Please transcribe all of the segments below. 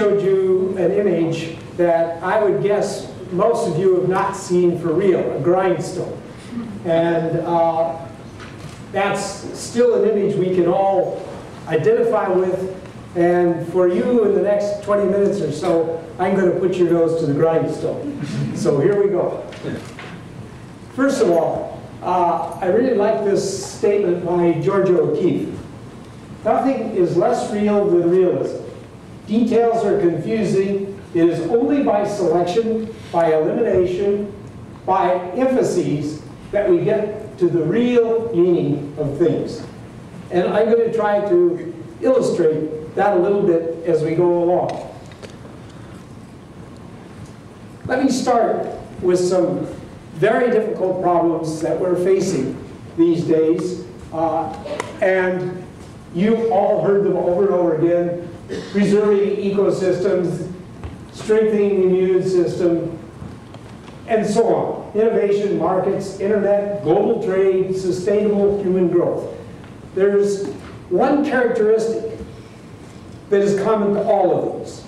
showed you an image that I would guess most of you have not seen for real, a grindstone. And uh, that's still an image we can all identify with. And for you in the next 20 minutes or so, I'm going to put your nose to the grindstone. So here we go. First of all, uh, I really like this statement by Georgia O'Keeffe. Nothing is less real than realism. Details are confusing. It is only by selection, by elimination, by emphases that we get to the real meaning of things. And I'm going to try to illustrate that a little bit as we go along. Let me start with some very difficult problems that we're facing these days. Uh, and you've all heard them over and over again. Preserving ecosystems, strengthening the immune system, and so on. Innovation, markets, internet, global trade, sustainable human growth. There's one characteristic that is common to all of these.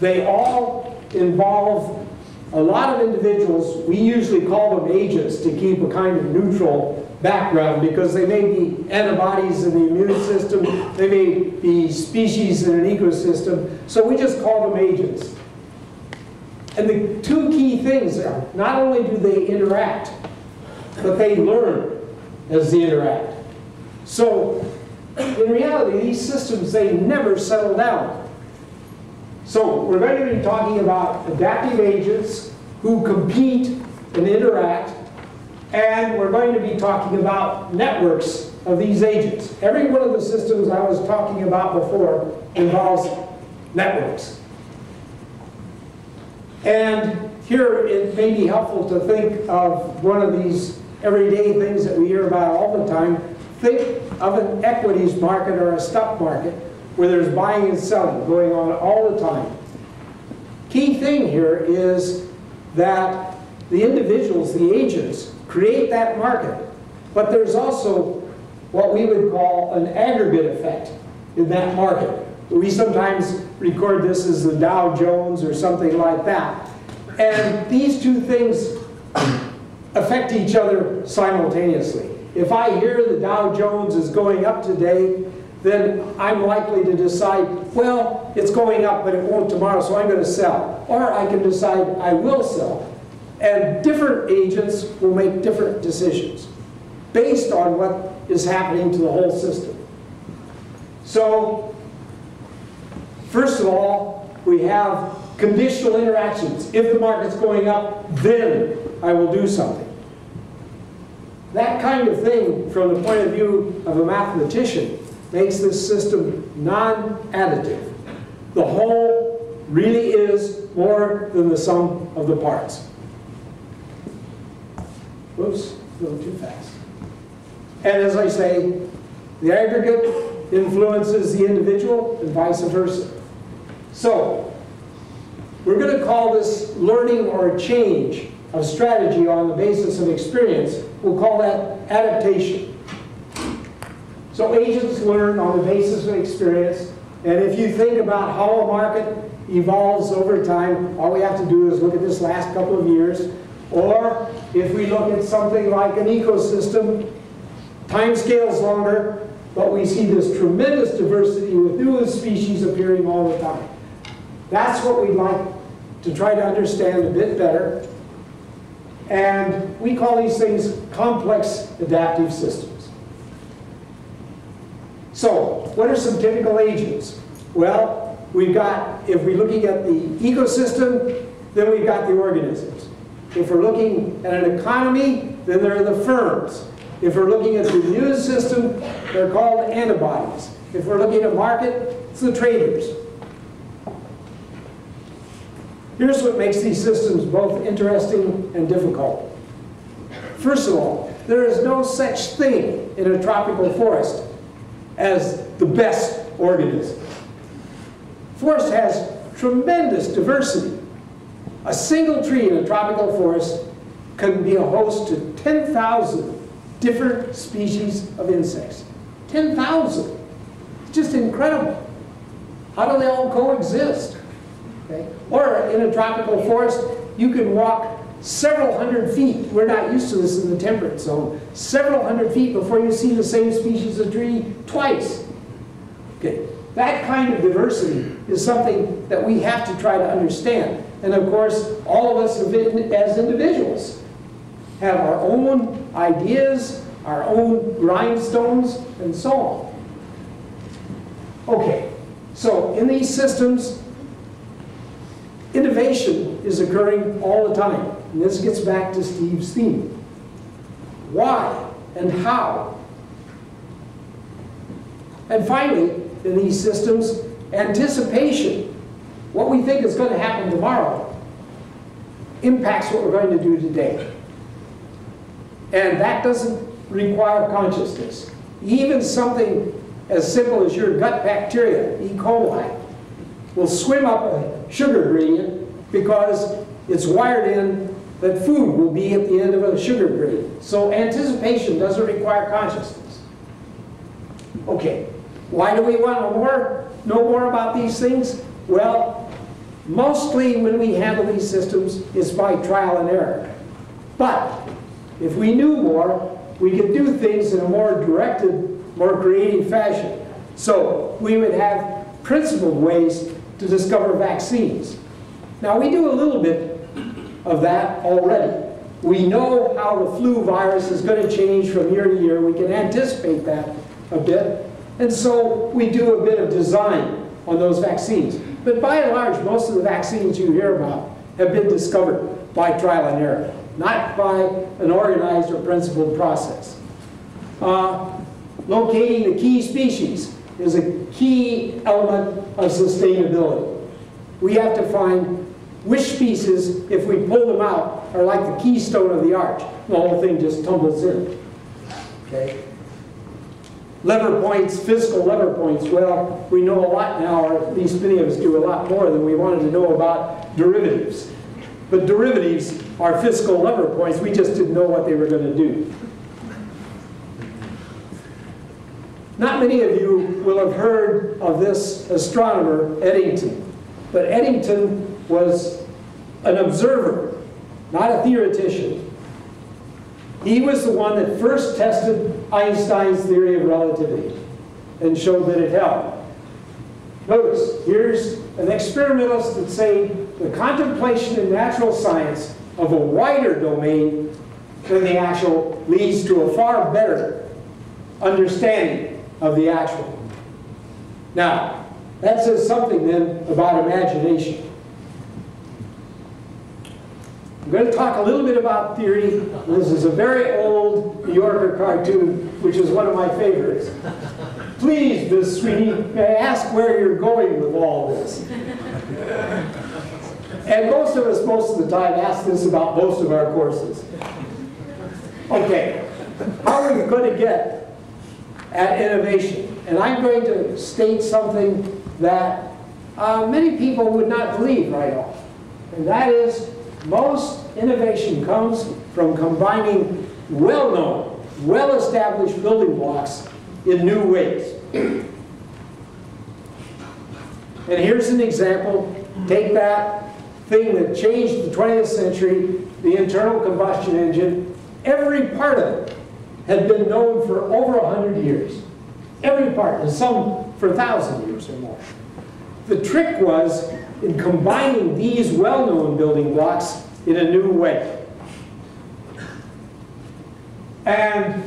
They all involve a lot of individuals, we usually call them agents to keep a kind of neutral background because they may be antibodies in the immune system, they may be species in an ecosystem, so we just call them agents. And the two key things are, not only do they interact, but they learn as they interact. So, in reality, these systems, they never settle down. So, we're going to be talking about adaptive agents who compete and interact, and we're going to be talking about networks of these agents. Every one of the systems I was talking about before involves networks. And here it may be helpful to think of one of these everyday things that we hear about all the time. Think of an equities market or a stock market where there's buying and selling going on all the time. Key thing here is that the individuals, the agents, create that market. But there's also what we would call an aggregate effect in that market. We sometimes record this as the Dow Jones or something like that. And these two things affect each other simultaneously. If I hear the Dow Jones is going up today, then I'm likely to decide, well, it's going up, but it won't tomorrow, so I'm going to sell. Or I can decide I will sell. And different agents will make different decisions based on what is happening to the whole system. So First of all, we have conditional interactions. If the market's going up, then I will do something. That kind of thing, from the point of view of a mathematician, makes this system non-additive. The whole really is more than the sum of the parts. A little too fast. And as I say, the aggregate influences the individual and vice versa. So, we're going to call this learning or change of strategy on the basis of experience. We'll call that adaptation. So agents learn on the basis of experience. And if you think about how a market evolves over time, all we have to do is look at this last couple of years. Or if we look at something like an ecosystem, time scales longer, but we see this tremendous diversity with new species appearing all the time. That's what we'd like to try to understand a bit better. And we call these things complex adaptive systems. So, what are some typical agents? Well, we've got, if we're looking at the ecosystem, then we've got the organisms. If we're looking at an economy, then there are the firms. If we're looking at the immune system, they're called antibodies. If we're looking at market, it's the traders. Here's what makes these systems both interesting and difficult. First of all, there is no such thing in a tropical forest as the best organism. Forest has tremendous diversity. A single tree in a tropical forest can be a host to 10,000 different species of insects. 10,000. It's just incredible. How do they all coexist? Okay? Or in a tropical forest, you can walk several hundred feet. We're not used to this in the temperate zone. Several hundred feet before you see the same species of tree twice. Okay. That kind of diversity is something that we have to try to understand. And of course, all of us as individuals have our own ideas, our own grindstones, and so on. Okay, so in these systems, innovation is occurring all the time. And this gets back to Steve's theme. Why and how? And finally, in these systems, anticipation, what we think is going to happen tomorrow, impacts what we're going to do today. And that doesn't require consciousness. Even something as simple as your gut bacteria, E. coli, will swim up a sugar gradient because it's wired in that food will be at the end of a sugar gradient. So anticipation doesn't require consciousness. Okay, why do we want to know more about these things? Well, mostly when we handle these systems, it's by trial and error. But if we knew more, we could do things in a more directed, more creative fashion. So we would have principled ways to discover vaccines. Now we do a little bit of that already. We know how the flu virus is going to change from year to year. We can anticipate that a bit. And so we do a bit of design on those vaccines. But by and large, most of the vaccines you hear about have been discovered by trial and error, not by an organized or principled process. Uh, locating the key species is a key element of sustainability. We have to find which species, if we pull them out, are like the keystone of the arch. The whole thing just tumbles in. Okay? Lever points, physical lever points, well, we know a lot now, or at least many of us do a lot more than we wanted to know about derivatives. But derivatives are physical lever points, we just didn't know what they were going to do. Not many of you will have heard of this astronomer, Eddington. But Eddington was an observer, not a theoretician. He was the one that first tested Einstein's theory of relativity and showed that it held. Notice, here's an experimentalist that's saying the contemplation in natural science of a wider domain than the actual leads to a far better understanding of the actual. Now, that says something then about imagination. I'm going to talk a little bit about theory. This is a very old New Yorker cartoon, which is one of my favorites. Please, Miss Sweeney, may I ask where you're going with all this? And most of us, most of the time, ask this about most of our courses. Okay, how are we going to get at innovation? And I'm going to state something that uh, many people would not believe right off. And that is most innovation comes from combining well-known, well-established building blocks in new ways. and here's an example. Take that thing that changed the 20th century, the internal combustion engine. Every part of it had been known for over 100 years. Every part, and some for 1,000 years or more. The trick was in combining these well-known building blocks in a new way. And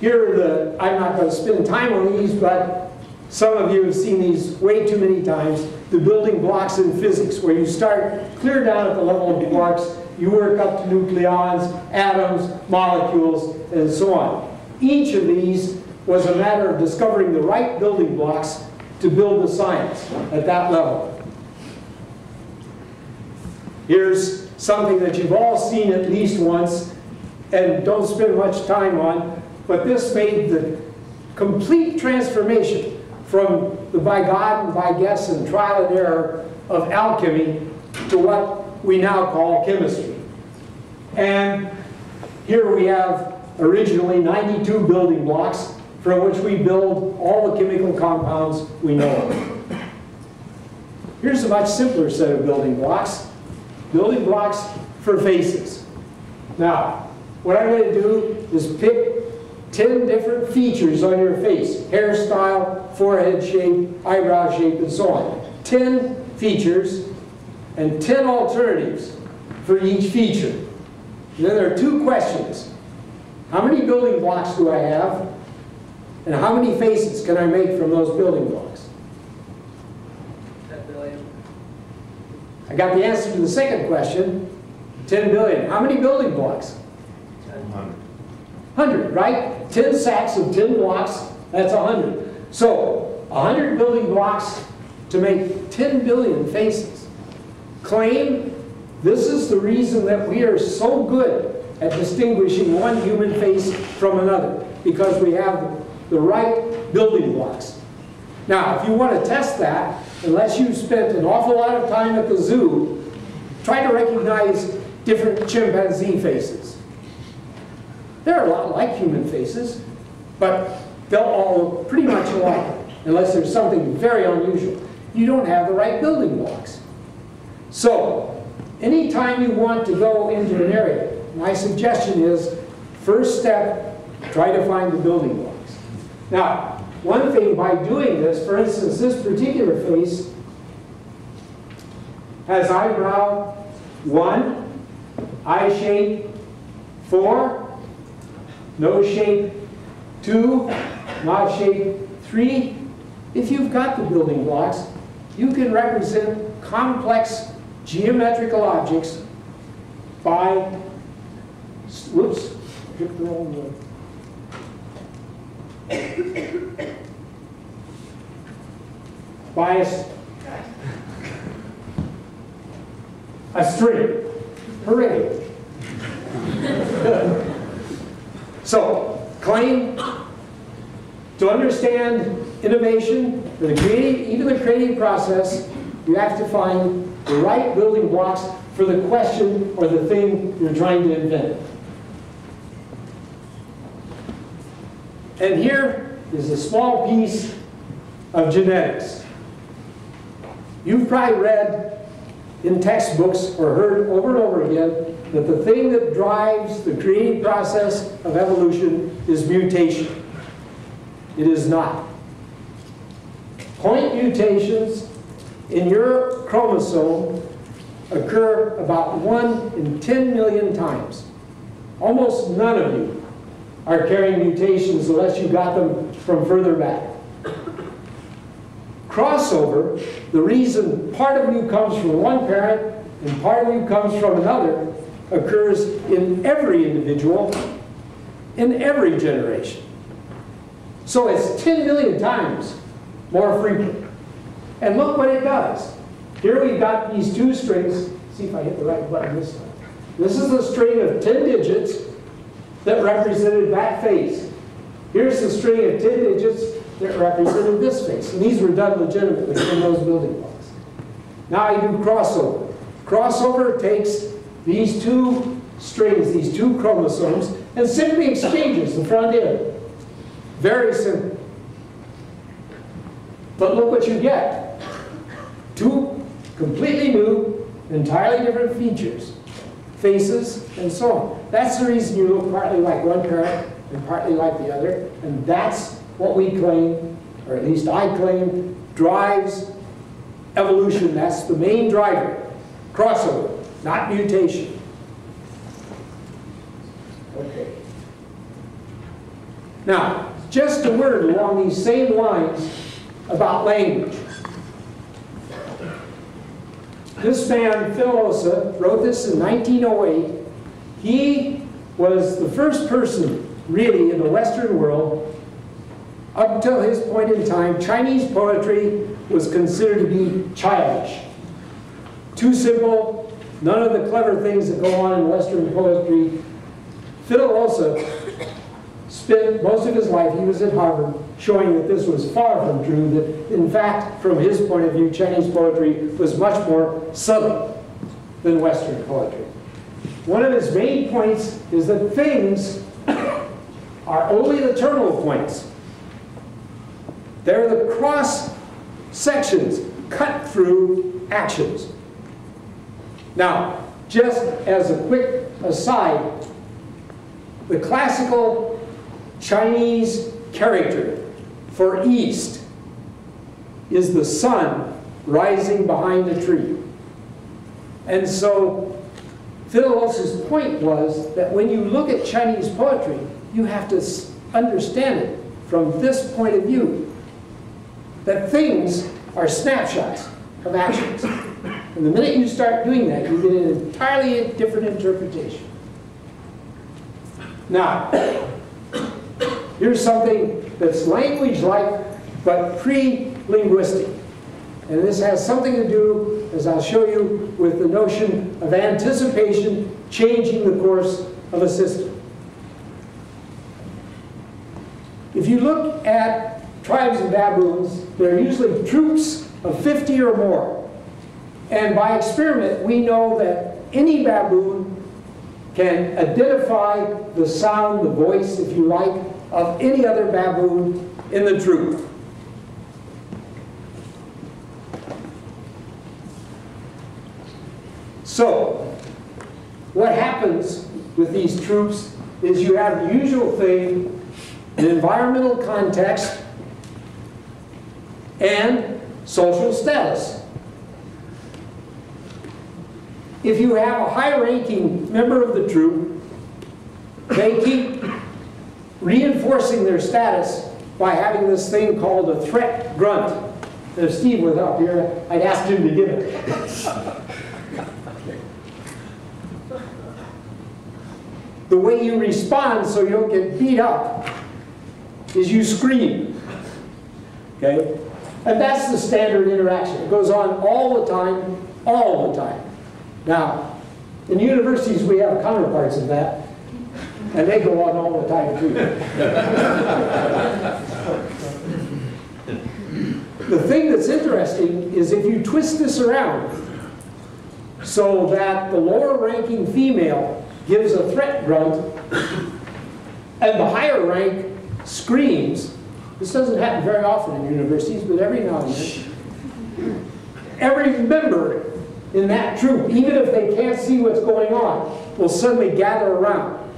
here are the, I'm not going to spend time on these, but some of you have seen these way too many times, the building blocks in physics, where you start clear down at the level of quarks, you work up to nucleons, atoms, molecules, and so on. Each of these was a matter of discovering the right building blocks to build the science at that level. Here's something that you've all seen at least once and don't spend much time on, but this made the complete transformation from the by God and by guess and trial and error of alchemy to what we now call chemistry. And here we have originally 92 building blocks from which we build all the chemical compounds we know of. Here's a much simpler set of building blocks. Building blocks for faces. Now, what I'm going to do is pick 10 different features on your face. Hairstyle, forehead shape, eyebrow shape, and so on. 10 features and 10 alternatives for each feature. And then there are two questions. How many building blocks do I have? And how many faces can I make from those building blocks? 10 billion. I got the answer to the second question, 10 billion. How many building blocks? 100, 100, right? 10 sacks of 10 blocks, that's 100. So, 100 building blocks to make 10 billion faces. Claim this is the reason that we are so good at distinguishing one human face from another, because we have the right building blocks. Now, if you want to test that, unless you've spent an awful lot of time at the zoo, try to recognize different chimpanzee faces. They're a lot like human faces, but they'll all look pretty much alike, unless there's something very unusual. You don't have the right building blocks. So, anytime you want to go into an area, my suggestion is, first step, try to find the building blocks. Now, one thing by doing this, for instance, this particular face has eyebrow one, eye shape four, nose shape two, mouth shape three. If you've got the building blocks, you can represent complex geometrical objects by, whoops, hit the wrong one. By a, s- a string. Hooray. So, claim to understand innovation, the creative, even the creative process, you have to find the right building blocks for the question or the thing you're trying to invent. And here is a small piece of genetics. You've probably read in textbooks or heard over and over again that the thing that drives the creative process of evolution is mutation. It is not. Point mutations in your chromosome occur about 1 in 10 million times. Almost none of you are carrying mutations unless you got them from further back. Crossover, the reason part of you comes from one parent and part of you comes from another, occurs in every individual, in every generation. So it's 10 million times more frequent. And look what it does. Here we've got these two strings. See if I hit the right button this time. This is a string of 10 digits that represented that face. Here's the string of 10 digits that represented this face. And these were done legitimately in those building blocks. Now I do crossover. Crossover takes these two strings, these two chromosomes, and simply exchanges the front end. Very simple. But look what you get. Two completely new, entirely different features. Faces and so on. That's the reason you look partly like one parent and partly like the other. And that's what we claim, or at least I claim, drives evolution. That's the main driver. Crossover, not mutation. Okay. Now, just a word along these same lines about language. This man, Fenollosa, wrote this in 1908. He was the first person, really, in the Western world. Up until his point in time, Chinese poetry was considered to be childish. Too simple, none of the clever things that go on in Western poetry. Fenollosa spent most of his life, he was at Harvard, showing that this was far from true, that in fact, from his point of view, Chinese poetry was much more subtle than Western poetry. One of his main points is that things are only the terminal points. They're the cross sections cut through actions. Now, just as a quick aside, the classical Chinese character for east is the sun rising behind a tree. And so Fenollosa's point was that when you look at Chinese poetry, you have to understand it from this point of view. That things are snapshots of actions. And the minute you start doing that, you get an entirely different interpretation. Now, here's something that's language-like, but pre-linguistic. And this has something to do, as I'll show you, with the notion of anticipation changing the course of a system. If you look at tribes of baboons, they're usually troops of 50 or more. And by experiment, we know that any baboon can identify the sound, the voice, if you like, of any other baboon in the troop. So, what happens with these troops is you have the usual thing, an environmental context, and social status. If you have a high-ranking member of the troop, they keep reinforcing their status by having this thing called a threat grunt. If Steve was up here, I'd ask him to give it. The way you respond so you don't get beat up is you scream. Okay? And that's the standard interaction. It goes on all the time, all the time. Now, in universities we have counterparts of that, and they go on all the time too. the thing that's interesting is if you twist this around so that the lower ranking female gives a threat grunt, and the higher rank screams. This doesn't happen very often in universities, but every now and then. Every member in that troop, even if they can't see what's going on, will suddenly gather around.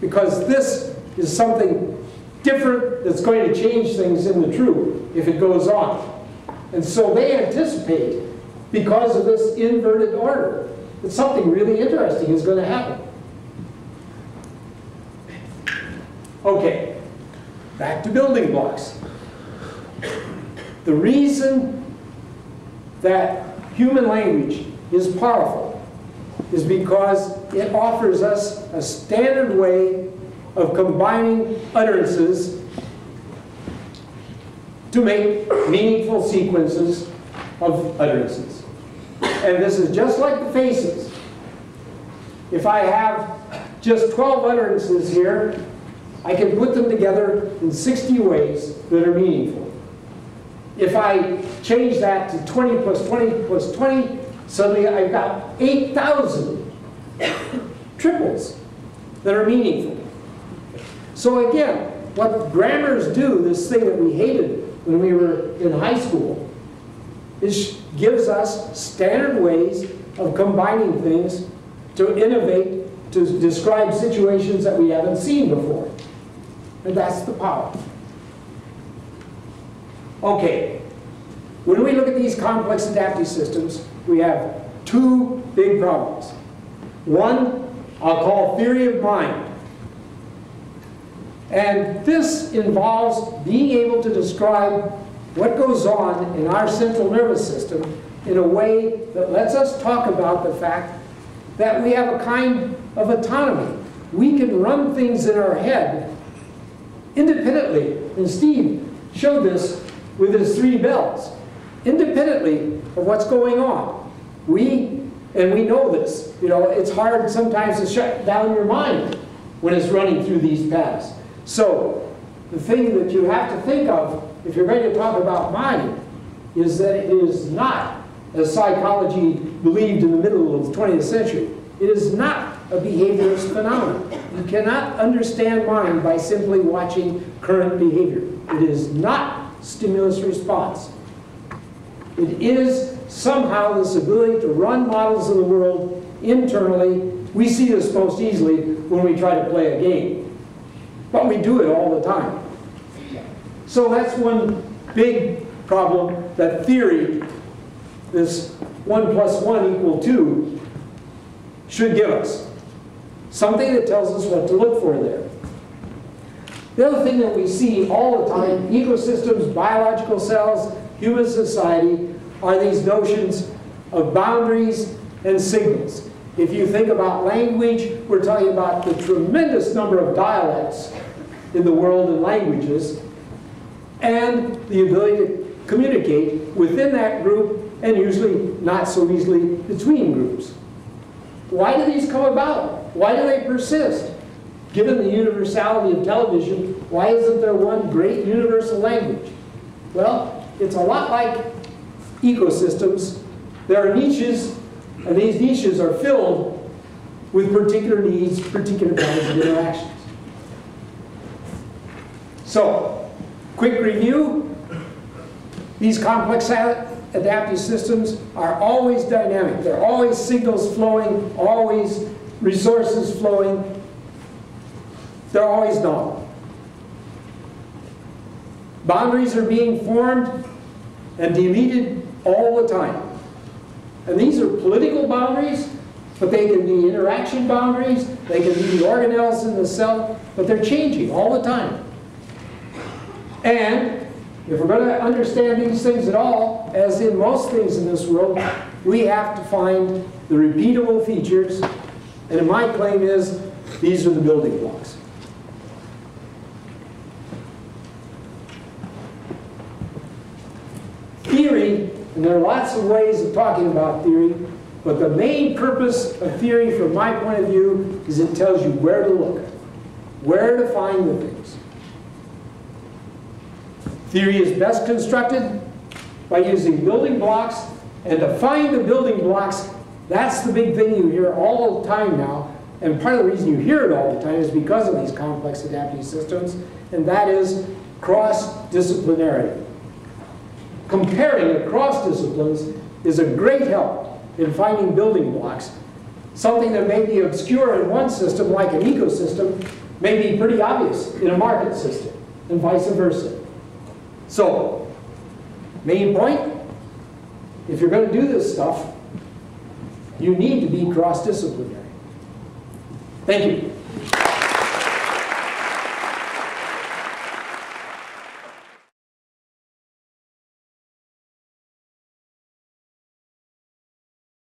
Because this is something different that's going to change things in the troop if it goes on. And so they anticipate, because of this inverted order, that something really interesting is going to happen. Okay, back to building blocks. The reason that human language is powerful is because it offers us a standard way of combining utterances to make meaningful sequences of utterances. And this is just like the faces. If I have just 12 utterances here, I can put them together in 60 ways that are meaningful. If I change that to 20 plus 20 plus 20, suddenly I've got 8,000 triples that are meaningful. So again, what grammars do, this thing that we hated when we were in high school, is gives us standard ways of combining things to innovate, to describe situations that we haven't seen before. And that's the power. Okay, when we look at these complex adaptive systems, we have two big problems. One, I'll call theory of mind. And this involves being able to describe what goes on in our central nervous system in a way that lets us talk about the fact that we have a kind of autonomy. We can run things in our head independently, and Steve showed this with his three bells, independently of what's going on. We, and we know this, you know, it's hard sometimes to shut down your mind when it's running through these paths. So, the thing that you have to think of if you're going to talk about mind is that it is not, as psychology believed in the middle of the 20th century, it is not a behaviorist phenomenon. You cannot understand mind by simply watching current behavior. It is not stimulus response. It is somehow this ability to run models of the world internally. We see this most easily when we try to play a game. But we do it all the time. So that's one big problem that theory, this 1 plus 1 equal 2, should give us. Something that tells us what to look for there. The other thing that we see all the time, ecosystems, biological cells, human society, are these notions of boundaries and signals. If you think about language, we're talking about the tremendous number of dialects in the world and languages, and the ability to communicate within that group, and usually not so easily between groups. Why do these come about? Why do they persist? Given the universality of television, why isn't there one great universal language? Well, it's a lot like ecosystems. There are niches, and these niches are filled with particular needs, particular kinds of interactions. So, quick review. These complex adaptive systems are always dynamic. There are always signals flowing, always resources flowing. They're always novel. Boundaries are being formed and deleted all the time. And these are political boundaries, but they can be interaction boundaries, they can be the organelles in the cell, but they're changing all the time. And if we're going to understand these things at all, as in most things in this world, we have to find the repeatable features. And my claim is, these are the building blocks. Theory, and there are lots of ways of talking about theory, but the main purpose of theory, from my point of view, is it tells you where to look, where to find the things. Theory is best constructed by using building blocks, and to find the building blocks, that's the big thing you hear all the time now. And part of the reason you hear it all the time is because of these complex adaptive systems, and that is cross-disciplinarity. Comparing across disciplines is a great help in finding building blocks. Something that may be obscure in one system, like an ecosystem, may be pretty obvious in a market system, and vice versa. So, main point, if you're going to do this stuff, you need to be cross-disciplinary. Thank you.